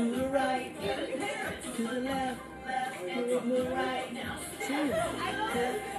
to the right, to the left, to the right, to the left.